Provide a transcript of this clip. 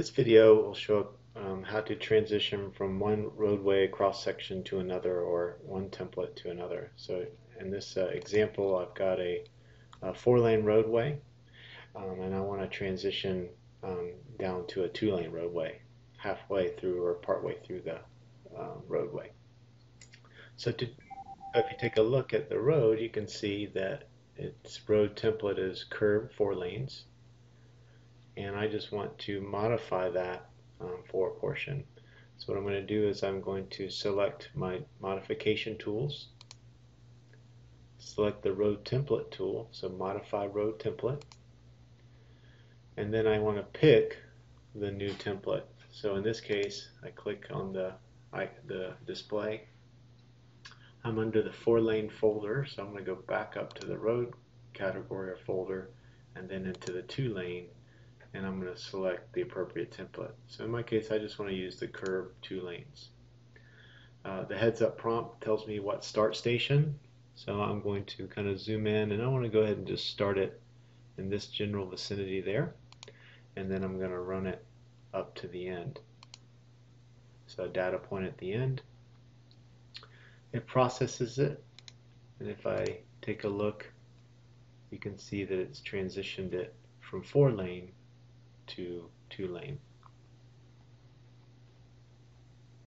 This video will show um, how to transition from one roadway cross section to another or one template to another. So in this uh, example I've got a, a four lane roadway um, and I want to transition um, down to a two lane roadway halfway through or partway through the uh, roadway. So to, if you take a look at the road you can see that its road template is curved four lanes and I just want to modify that um, for a portion. So what I'm going to do is I'm going to select my modification tools, select the road template tool, so modify road template, and then I want to pick the new template. So in this case, I click on the, I, the display. I'm under the four lane folder, so I'm going to go back up to the road category or folder and then into the two lane and I'm going to select the appropriate template. So in my case I just want to use the curve two lanes. Uh, the heads up prompt tells me what start station so I'm going to kind of zoom in and I want to go ahead and just start it in this general vicinity there and then I'm going to run it up to the end. So data point at the end. It processes it and if I take a look you can see that it's transitioned it from four lane to two lane.